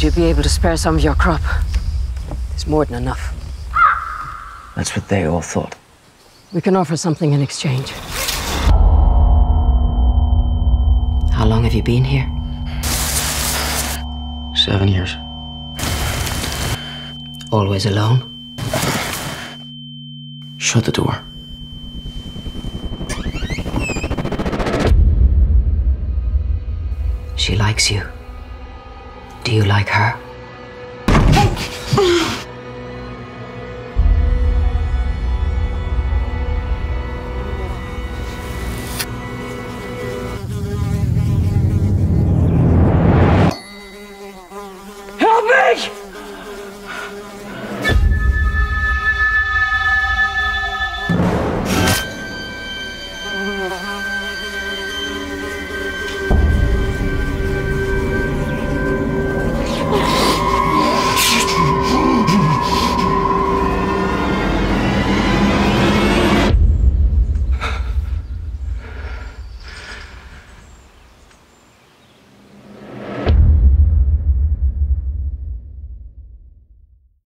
you'd be able to spare some of your crop. It's more than enough. That's what they all thought. We can offer something in exchange. How long have you been here? Seven years. Always alone? Shut the door. She likes you. Do you like her? Help me!